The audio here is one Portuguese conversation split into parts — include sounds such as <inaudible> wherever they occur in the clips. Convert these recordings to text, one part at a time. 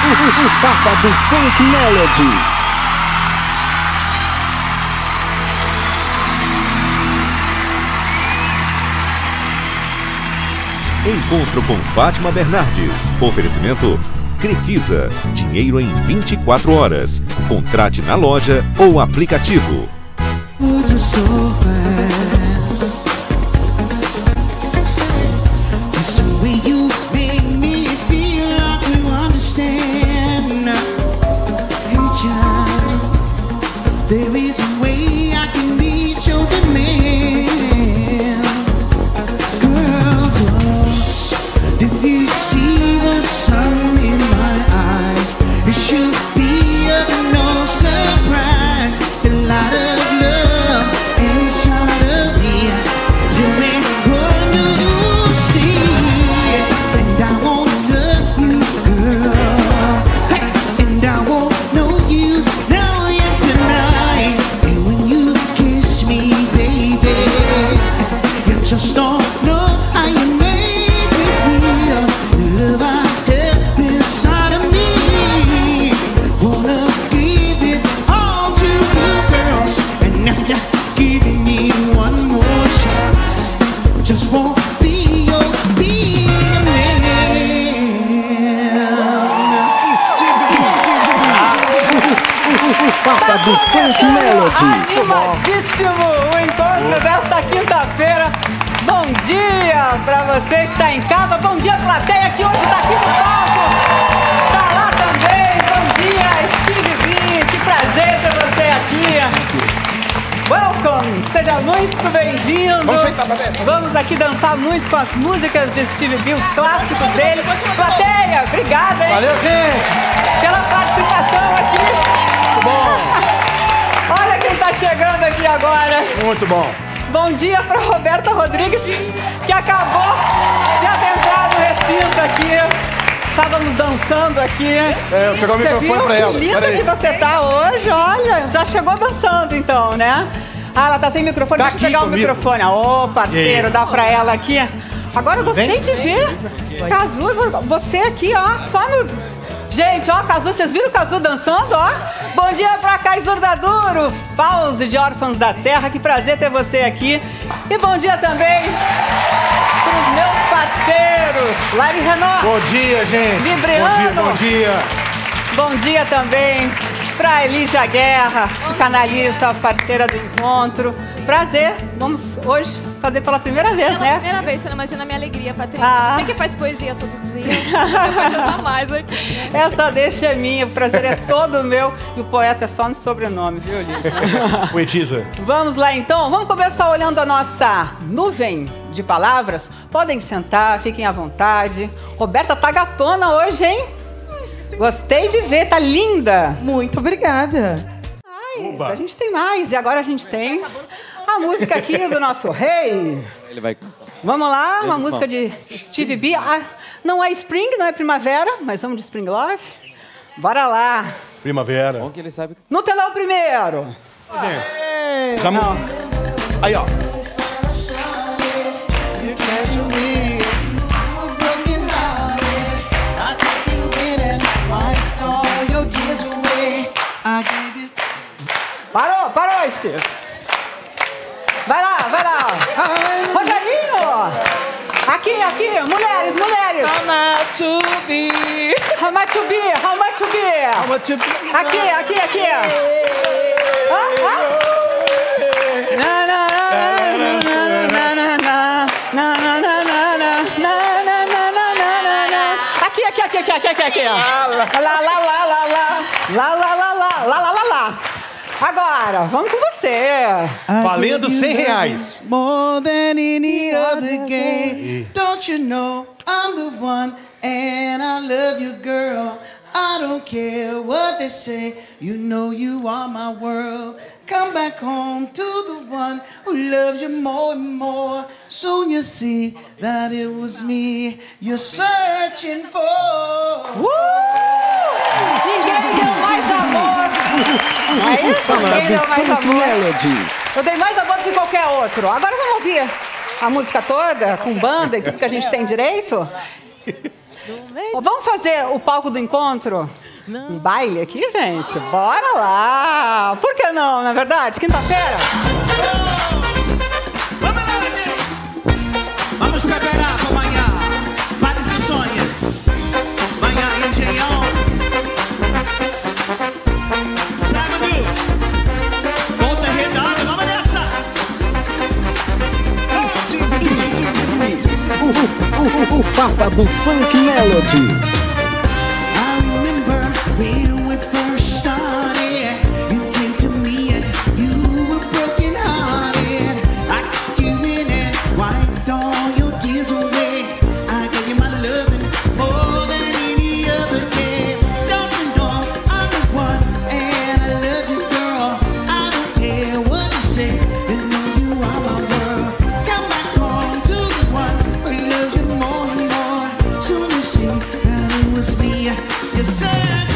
O Papa do Funk Melody. Encontro com Fátima Bernardes. Oferecimento Crefisa. Dinheiro em 24 horas. Contrate na loja ou aplicativo. Pra você que tá em casa. Bom dia, plateia que hoje tá aqui no palco. Tá lá também. Bom dia, Steve V. Que prazer ter você aqui. Welcome! Seja muito bem-vindo! Vamos aqui dançar muito com as músicas de Steve V, os clássicos dele. Plateia, obrigada, hein? Valeu, gente! Pela participação aqui. Muito bom! Olha quem tá chegando aqui agora. Muito bom! Bom dia para Roberta Rodrigues, que acabou de adentrar no recinto aqui. Estávamos dançando aqui. É, eu pegar o microfone pra ela. Que linda que você tá hoje, olha. Já chegou dançando então, né? Ah, ela tá sem microfone. Tá Deixa eu pegar o comigo. microfone. Ô, parceiro, E aí? dá pra ela aqui. Agora eu gostei de ver. Cazu, você aqui, ó, só no. Gente, ó, Cazu, vocês viram o Cazu dançando, ó? Bom dia pra Caizur da Duro, Fauzi de Órfãos da Terra, que prazer ter você aqui. E bom dia também pros meus parceiros, Lari Renault. Bom dia, gente! Libriano. Bom dia, bom dia! Bom dia também pra Elígia Guerra, psicanalista, parceira do encontro. Prazer, vamos hoje fazer pela primeira vez, Pela né? primeira vez, você não imagina a minha alegria, Patrícia. Ah. Você que faz poesia todo dia. <laughs> Mais aqui. Essa deixa é minha, o prazer é todo meu e o poeta é só no sobrenome, viu, Lígia? Poetisa. <laughs> Vamos lá então, vamos começar olhando a nossa nuvem de palavras. Podem sentar, fiquem à vontade. Roberta tá gatona hoje, hein? Gostei de ver, tá linda. Muito obrigada. Mas a gente tem mais e agora a gente tem a música aqui do nosso rei. Ele vai. Vamos lá, uma música de Steve B. Ah, não é Spring, não é primavera, mas vamos de Spring Love. Bora lá. Primavera. Bom que ele sabe. No telão primeiro. Gente, já mu- Aí, ó. Parou, parou, Steve. Vai lá, vai lá. Rogerinho. Aqui, aqui, mulheres, mulheres. How much to be? How much to be? How much to be? Aqui, aqui, aqui. Hã? Hã? Na, na, na, na, na, na, na, na, na, na, na, na, na, na, na, na, na, na. Aqui, aqui, aqui, aqui, aqui, aqui, aqui. Lá, lá, lá, lá, lá, lá, lá. Agora, vamos com você. Valendo 100 reais. More than any other game. Don't you know I'm the one and I love you, girl. I don't care what they say. You know you are my world. Come back home to the one who loves you more and more. Soon you see that it was me you're searching for. Uh! Ninguém deu mais amor. <laughs> É deu do mais amor. Melody. Eu dei mais amor que qualquer outro. Agora vamos ouvir a música toda, com banda e tudo que a gente tem direito? Vamos fazer o palco do encontro? Um baile aqui, gente? Bora lá! Por que não, na é verdade? Quinta-feira? Do Funk Melody. It was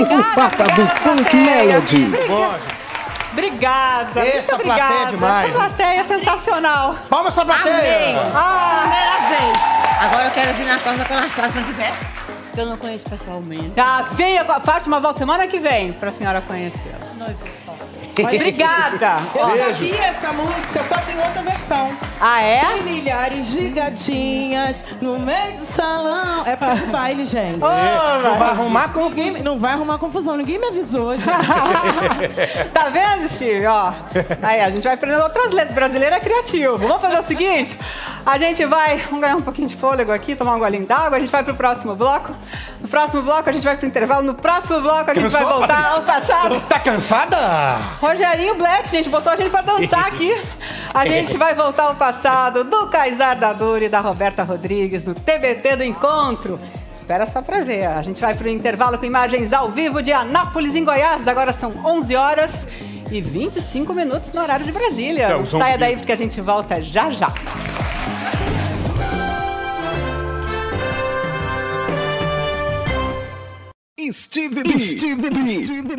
you. O, Papa do Funk Melody. Obrigada, Essa muito plateia obrigada. é demais, Essa plateia é sensacional. Palmas pra plateia! Ah, Primeira vez. Agora eu quero vir na próxima quando as próximas tiver. Que eu não conheço pessoalmente. já veio a Fátima volta semana que vem pra senhora Obrigada. Eu sabia essa música, só tem outra versão. Ah, é? Tem milhares de gatinhas no meio do salão. É para o <laughs> baile, gente. Não vai arrumar com Ninguém, não vai arrumar confusão, ninguém me avisou, gente. <laughs> tá vendo, Steve? Ó, aí a gente vai aprendendo outras letras. Brasileiro é criativo. Vamos fazer o seguinte: a gente vai. Vamos ganhar um pouquinho de fôlego aqui, tomar um golinho d'água. A gente vai pro próximo bloco. No próximo bloco a gente vai pro intervalo. No próximo bloco a gente vai Cansou, voltar Patrícia? ao passado. Tá cansada? Rogerinho Black, gente, botou a gente pra dançar aqui. A gente vai voltar ao passado do Kaysar da Dura e da Roberta Rodrigues no TBT do Encontro. Espera só pra ver. A gente vai pro intervalo com imagens ao vivo de Anápolis, em Goiás. Agora são 11 horas e 25 minutos no horário de Brasília. É, o Não saia daí porque a gente volta já já. Steve B. Steve B.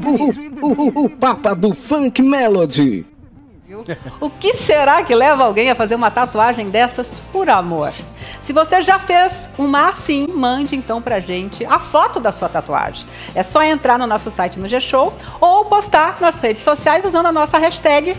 O, o, o, o Papa do Funk Melody. O que será que leva alguém a fazer uma tatuagem dessas por amor? Se você já fez uma assim, mande então pra gente a foto da sua tatuagem. É só entrar no nosso site no G-Show ou postar nas redes sociais usando a nossa hashtag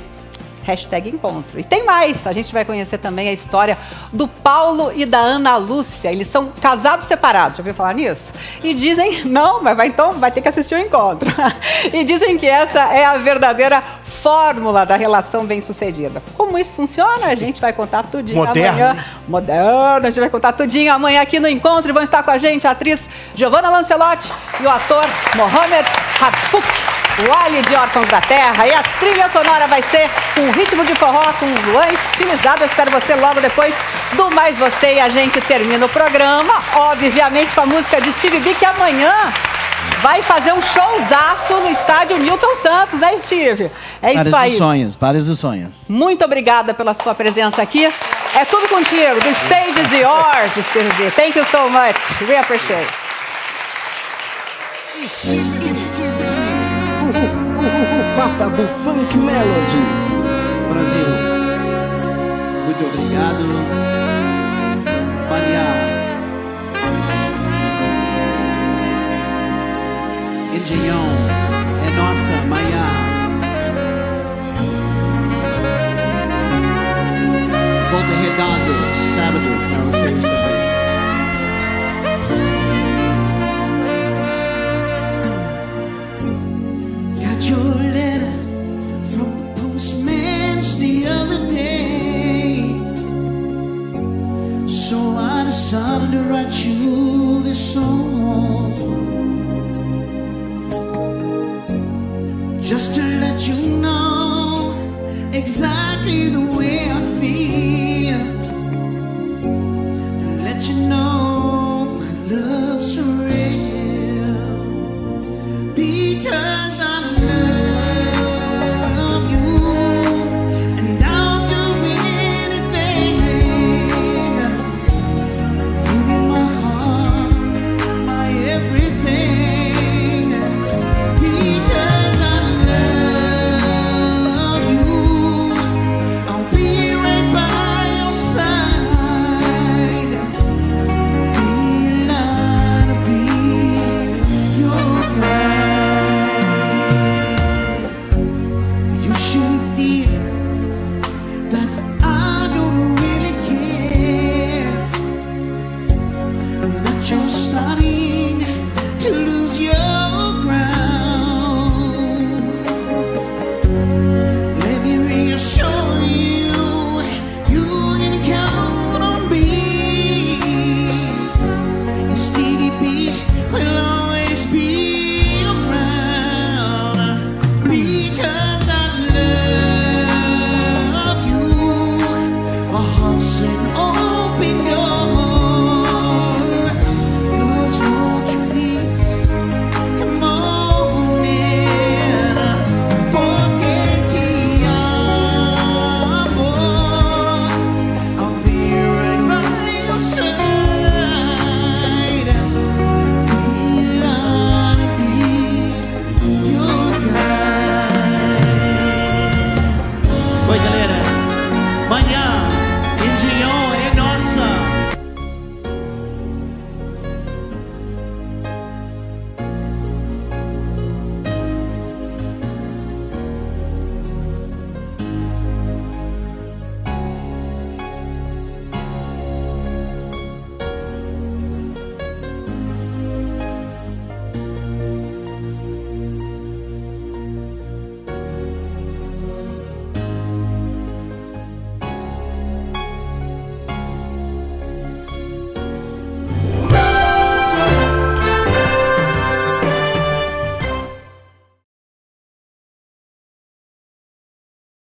Hashtag Encontro. E tem mais, a gente vai conhecer também a história do Paulo e da Ana Lúcia. Eles são casados separados, já ouviu falar nisso? E dizem, <laughs> não, mas vai, então vai ter que assistir o encontro. <laughs> e dizem que essa é a verdadeira fórmula da relação bem-sucedida. Como isso funciona? A gente vai contar tudinho Moderno. amanhã. Moderno, a gente vai contar tudinho amanhã aqui no encontro. E vão estar com a gente a atriz Giovanna Lancelotti e o ator Mohamed Hafouk. O Ali de Órfãos da Terra. E a trilha sonora vai ser um ritmo de forró com Luan estilizado. Eu espero você logo depois do Mais Você. E a gente termina o programa, obviamente, com a música de Steve B, que amanhã vai fazer um showzaço no estádio Newton Santos, né, Steve? É isso Vários aí. dos sonhos, vários sonhos. Muito obrigada pela sua presença aqui. É tudo contigo. The stage is yours, Steve B. Thank you so much. We appreciate. O, o, o Papa do Funk Melody. Brasil. Muito obrigado. Maria. Engenhão é nossa Maria. you know exactly the way I feel.